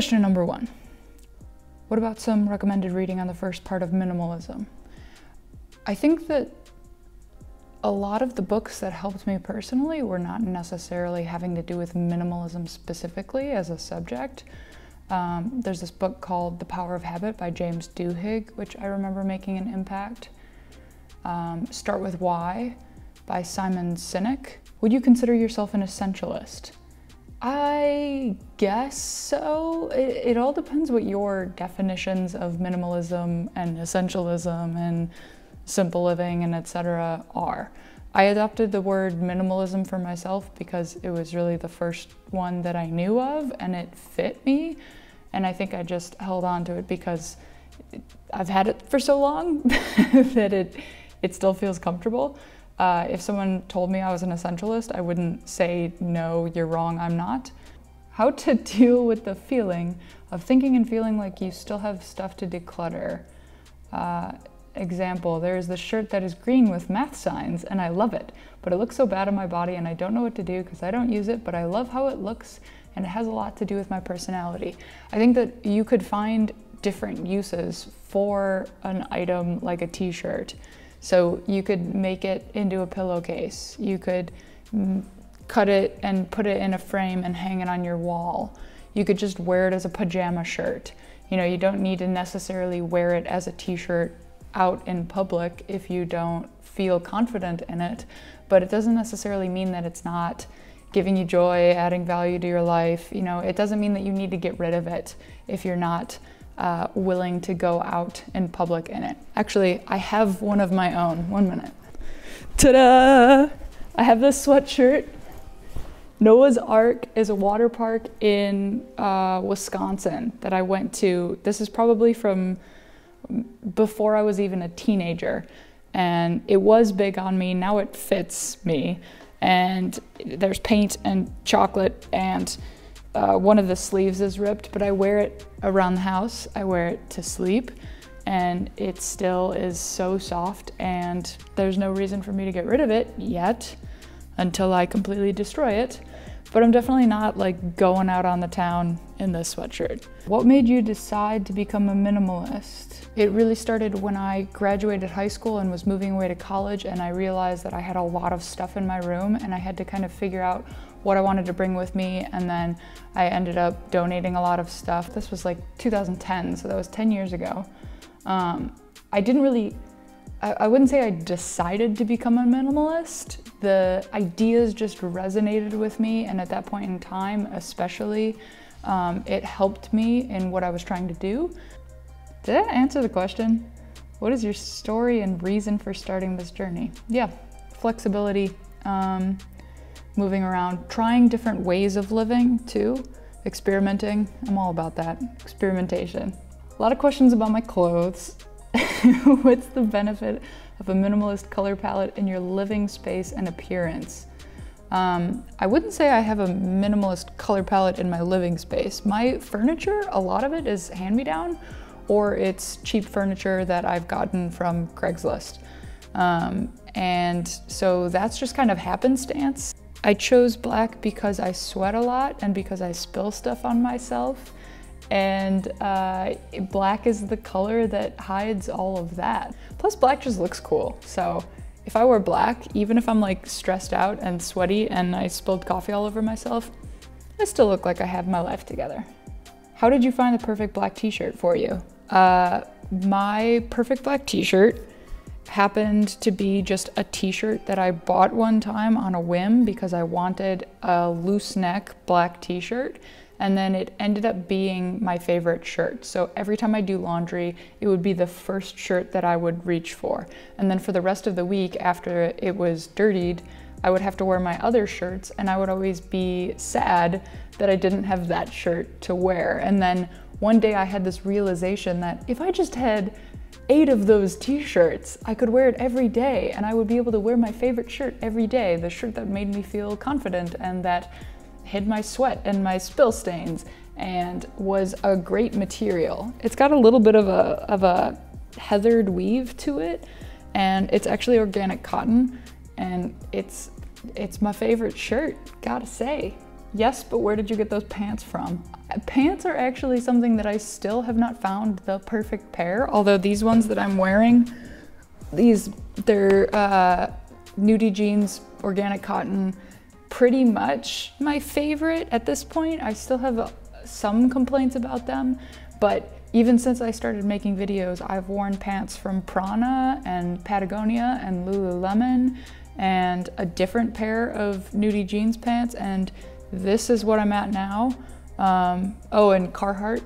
Question number one What about some recommended reading on the first part of minimalism? I think that a lot of the books that helped me personally were not necessarily having to do with minimalism specifically as a subject. Um, there's this book called The Power of Habit by James Duhigg, which I remember making an impact. Um, Start with Why by Simon Sinek. Would you consider yourself an essentialist? I guess so. It, it, all depends what your definitions of minimalism and essentialism and simple living and etc. are. I adopted the word minimalism for myself because it was really the first one that I knew of and it fit me. And I think I just held on to it because I've had it for so long that it, it still feels comfortable. Uh, if someone told me I was an essentialist, I wouldn't say, no, you're wrong, I'm not. How to deal with the feeling of thinking and feeling like you still have stuff to declutter. Uh, example, there's this shirt that is green with math signs and I love it, but it looks so bad on my body and I don't know what to do because I don't use it, but I love how it looks and it has a lot to do with my personality. I think that you could find different uses for an item like a t-shirt. So you could make it into a pillowcase. You could cut it and put it in a frame and hang it on your wall. You could just wear it as a pajama shirt. You know, you don't need to necessarily wear it as a t-shirt out in public if you don't feel confident in it, but it doesn't necessarily mean that it's not giving you joy, adding value to your life. You know, it doesn't mean that you need to get rid of it if you're not uh, willing to go out in public in it. Actually, I have one of my own. One minute. Ta-da! I have this sweatshirt. Noah's Ark is a water park in uh, Wisconsin that I went to. This is probably from before I was even a teenager. And it was big on me. Now it fits me. And there's paint and chocolate and uh, one of the sleeves is ripped, but I wear it around the house. I wear it to sleep and it still is so soft and there's no reason for me to get rid of it yet until I completely destroy it. But I'm definitely not like going out on the town in this sweatshirt. What made you decide to become a minimalist? It really started when I graduated high school and was moving away to college and I realized that I had a lot of stuff in my room and I had to kind of figure out what I wanted to bring with me. And then I ended up donating a lot of stuff. This was like 2010, so that was 10 years ago. Um, I didn't really, I, I wouldn't say I decided to become a minimalist. The ideas just resonated with me. And at that point in time, especially, um, it helped me in what I was trying to do. Did that answer the question? What is your story and reason for starting this journey? Yeah, flexibility. Um, moving around, trying different ways of living too, experimenting. I'm all about that, experimentation. A lot of questions about my clothes. What's the benefit of a minimalist color palette in your living space and appearance? Um, I wouldn't say I have a minimalist color palette in my living space. My furniture, a lot of it is hand-me-down or it's cheap furniture that I've gotten from Craigslist. Um, and so that's just kind of happenstance. I chose black because I sweat a lot and because I spill stuff on myself. And uh, black is the color that hides all of that. Plus black just looks cool. So if I wear black, even if I'm like stressed out and sweaty and I spilled coffee all over myself, I still look like I have my life together. How did you find the perfect black t-shirt for you? Uh, my perfect black t-shirt happened to be just a t-shirt that I bought one time on a whim because I wanted a loose neck black t-shirt and then it ended up being my favorite shirt. So every time I do laundry, it would be the first shirt that I would reach for. And then for the rest of the week after it was dirtied, I would have to wear my other shirts and I would always be sad that I didn't have that shirt to wear. And then one day I had this realization that if I just had eight of those t-shirts. I could wear it every day and I would be able to wear my favorite shirt every day, the shirt that made me feel confident and that hid my sweat and my spill stains and was a great material. It's got a little bit of a, of a heathered weave to it and it's actually organic cotton and it's, it's my favorite shirt, gotta say. Yes, but where did you get those pants from? Pants are actually something that I still have not found the perfect pair, although these ones that I'm wearing, these, they're uh, Nudie Jeans, organic cotton, pretty much my favorite at this point. I still have uh, some complaints about them, but even since I started making videos, I've worn pants from Prana and Patagonia and Lululemon and a different pair of nudie jeans pants and this is what I'm at now. Um, oh, and Carhartt.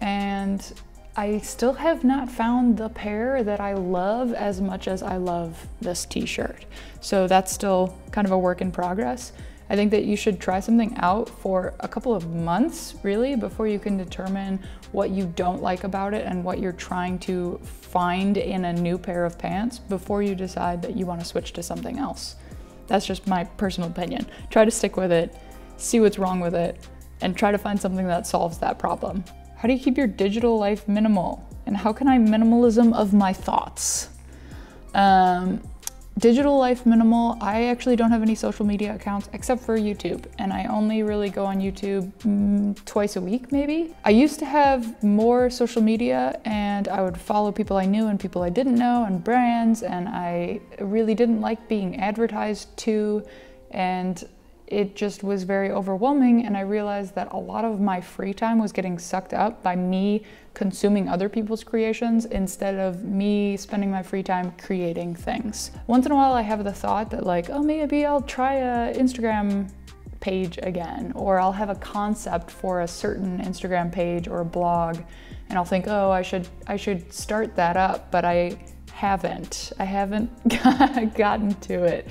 And I still have not found the pair that I love as much as I love this t-shirt. So that's still kind of a work in progress. I think that you should try something out for a couple of months, really, before you can determine what you don't like about it and what you're trying to find in a new pair of pants before you decide that you want to switch to something else. That's just my personal opinion. Try to stick with it see what's wrong with it, and try to find something that solves that problem. How do you keep your digital life minimal? And how can I minimalism of my thoughts? Um, digital life minimal, I actually don't have any social media accounts except for YouTube, and I only really go on YouTube mm, twice a week, maybe. I used to have more social media, and I would follow people I knew and people I didn't know, and brands, and I really didn't like being advertised to, and it just was very overwhelming and I realized that a lot of my free time was getting sucked up by me consuming other people's creations instead of me spending my free time creating things. Once in a while I have the thought that like, oh maybe I'll try a Instagram page again or I'll have a concept for a certain Instagram page or a blog and I'll think, oh, I should I should start that up, but I haven't. I haven't gotten to it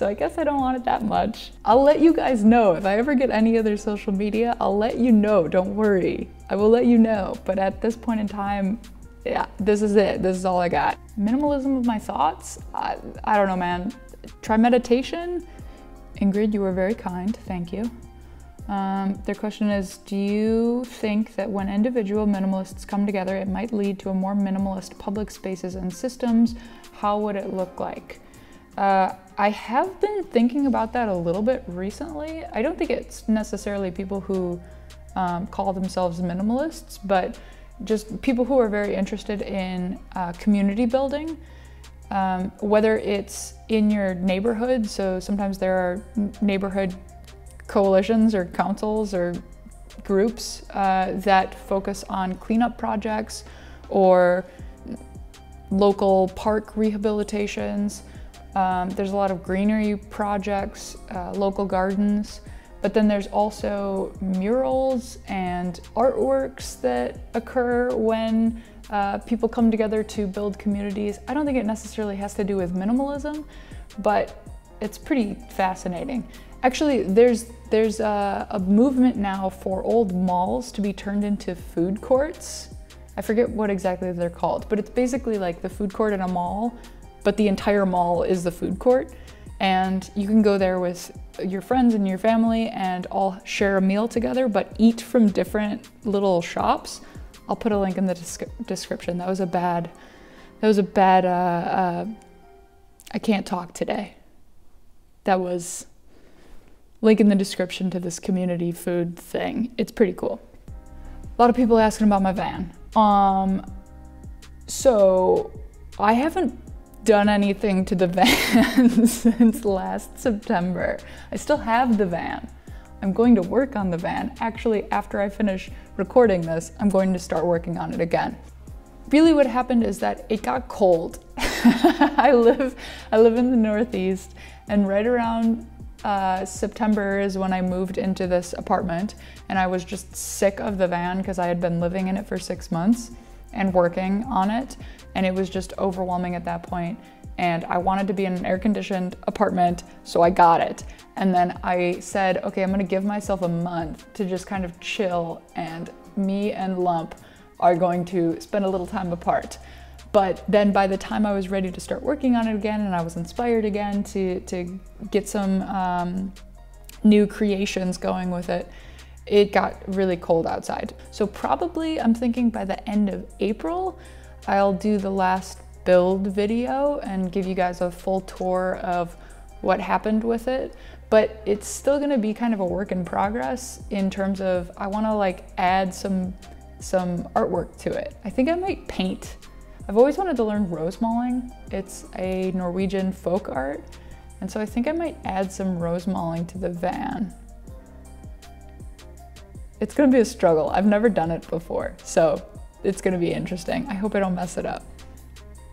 so I guess I don't want it that much. I'll let you guys know. If I ever get any other social media, I'll let you know, don't worry. I will let you know, but at this point in time, yeah, this is it. This is all I got. Minimalism of my thoughts? I, I don't know, man. Try meditation. Ingrid, you were very kind, thank you. Um, their question is, do you think that when individual minimalists come together, it might lead to a more minimalist public spaces and systems? How would it look like? Uh, I have been thinking about that a little bit recently. I don't think it's necessarily people who um, call themselves minimalists, but just people who are very interested in uh, community building. Um, whether it's in your neighborhood, so sometimes there are neighborhood coalitions or councils or groups uh, that focus on cleanup projects or local park rehabilitations. Um, there's a lot of greenery projects, uh, local gardens, but then there's also murals and artworks that occur when uh, people come together to build communities. I don't think it necessarily has to do with minimalism, but it's pretty fascinating. Actually, there's there's a, a movement now for old malls to be turned into food courts. I forget what exactly they're called, but it's basically like the food court in a mall but the entire mall is the food court. And you can go there with your friends and your family and all share a meal together, but eat from different little shops. I'll put a link in the description. That was a bad, that was a bad, uh, uh, I can't talk today. That was link in the description to this community food thing. It's pretty cool. A lot of people asking about my van. Um, so I haven't done anything to the van since last September. I still have the van. I'm going to work on the van. Actually, after I finish recording this, I'm going to start working on it again. Really what happened is that it got cold. I live I live in the Northeast and right around uh, September is when I moved into this apartment and I was just sick of the van because I had been living in it for six months and working on it and it was just overwhelming at that point and I wanted to be in an air conditioned apartment, so I got it. And then I said, okay, I'm gonna give myself a month to just kind of chill, and me and Lump are going to spend a little time apart. But then by the time I was ready to start working on it again and I was inspired again to, to get some um, new creations going with it, it got really cold outside. So probably I'm thinking by the end of April, I'll do the last build video and give you guys a full tour of what happened with it. but it's still gonna be kind of a work in progress in terms of I wanna like add some some artwork to it. I think I might paint. I've always wanted to learn rosemaling. It's a Norwegian folk art. And so I think I might add some rosemaling to the van. It's gonna be a struggle. I've never done it before, so it's gonna be interesting. I hope I don't mess it up.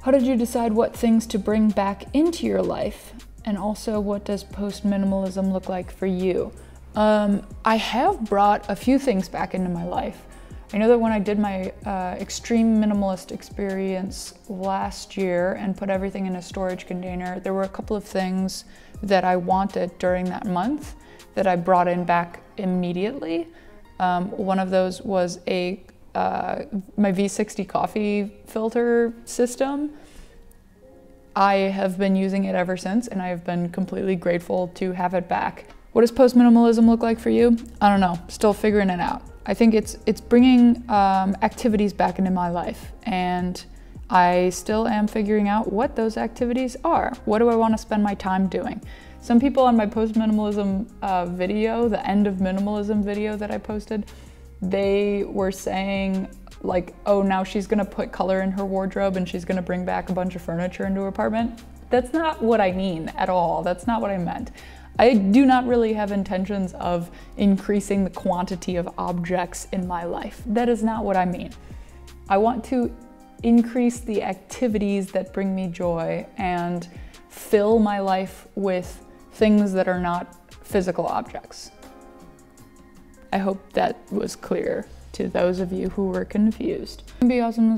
How did you decide what things to bring back into your life? And also, what does post minimalism look like for you? Um, I have brought a few things back into my life. I know that when I did my uh, extreme minimalist experience last year and put everything in a storage container, there were a couple of things that I wanted during that month that I brought in back immediately. Um, one of those was a uh, my V60 coffee filter system. I have been using it ever since, and I have been completely grateful to have it back. What does post minimalism look like for you? I don't know, still figuring it out. I think it's it's bringing um, activities back into my life, and I still am figuring out what those activities are. What do I want to spend my time doing? Some people on my post minimalism uh, video, the end of minimalism video that I posted, they were saying like, oh, now she's gonna put color in her wardrobe and she's gonna bring back a bunch of furniture into her apartment. That's not what I mean at all. That's not what I meant. I do not really have intentions of increasing the quantity of objects in my life. That is not what I mean. I want to increase the activities that bring me joy and fill my life with things that are not physical objects. I hope that was clear to those of you who were confused. Be awesome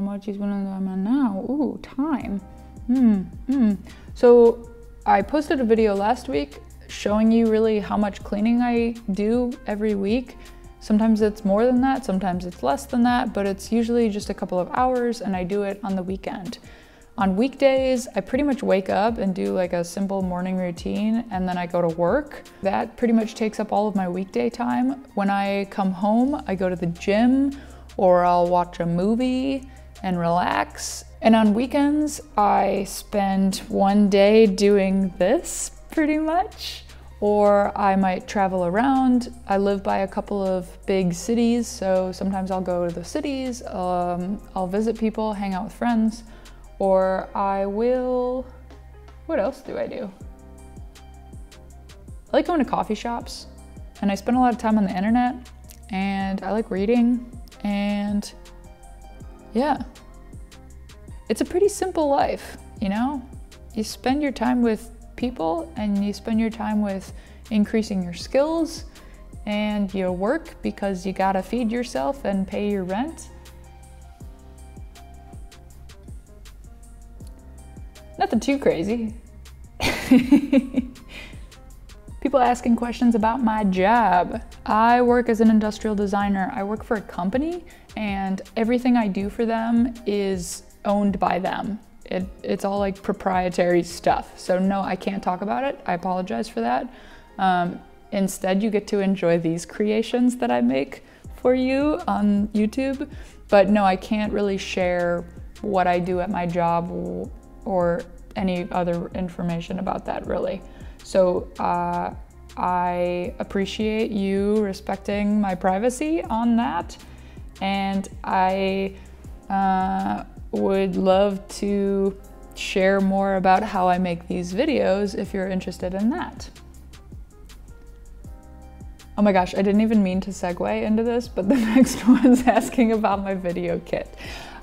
emojis now. Ooh, time. Hmm. Hmm. So I posted a video last week showing you really how much cleaning I do every week. Sometimes it's more than that, sometimes it's less than that, but it's usually just a couple of hours and I do it on the weekend. On weekdays, I pretty much wake up and do like a simple morning routine and then I go to work. That pretty much takes up all of my weekday time. When I come home, I go to the gym or I'll watch a movie and relax and on weekends, I spend one day doing this pretty much, or I might travel around. I live by a couple of big cities, so sometimes I'll go to the cities, um, I'll visit people, hang out with friends, or I will. What else do I do? I like going to coffee shops, and I spend a lot of time on the internet, and I like reading, and yeah. It's a pretty simple life, you know? You spend your time with people and you spend your time with increasing your skills and you work because you gotta feed yourself and pay your rent. Nothing too crazy. People asking questions about my job. I work as an industrial designer. I work for a company and everything I do for them is owned by them. It, it's all like proprietary stuff. So no, I can't talk about it. I apologize for that. Um, instead, you get to enjoy these creations that I make for you on YouTube. But no, I can't really share what I do at my job or any other information about that really. So uh, I appreciate you respecting my privacy on that. And I uh, would love to share more about how I make these videos if you're interested in that. Oh my gosh, I didn't even mean to segue into this, but the next one's asking about my video kit.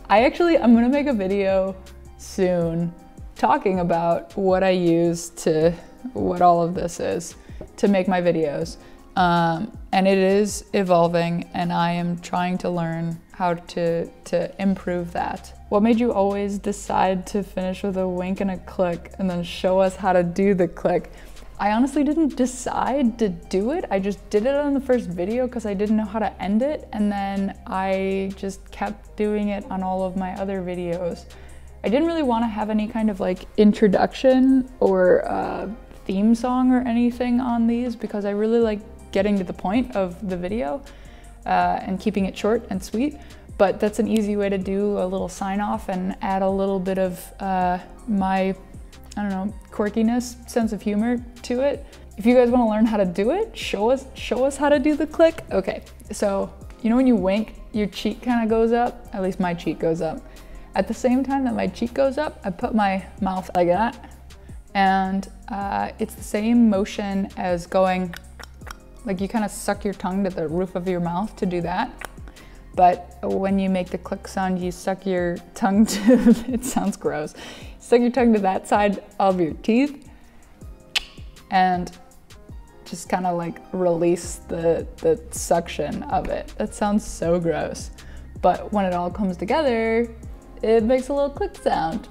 I actually, I'm gonna make a video soon talking about what I use to, what all of this is to make my videos. Um, and it is evolving and I am trying to learn how to, to improve that. What made you always decide to finish with a wink and a click and then show us how to do the click? I honestly didn't decide to do it. I just did it on the first video because I didn't know how to end it. And then I just kept doing it on all of my other videos. I didn't really want to have any kind of like introduction or uh, theme song or anything on these because I really like getting to the point of the video uh, and keeping it short and sweet. But that's an easy way to do a little sign off and add a little bit of uh, my I don't know, quirkiness, sense of humor to it. If you guys want to learn how to do it, show us show us how to do the click. Okay, so you know when you wink, your cheek kind of goes up. At least my cheek goes up. At the same time that my cheek goes up, I put my mouth like that, and uh, it's the same motion as going like you kind of suck your tongue to the roof of your mouth to do that. But when you make the click sound, you suck your tongue to, it sounds gross. Suck your tongue to that side of your teeth and just kind of like release the, the suction of it. That sounds so gross. But when it all comes together, it makes a little click sound.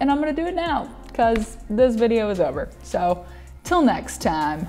And I'm gonna do it now because this video is over. So till next time.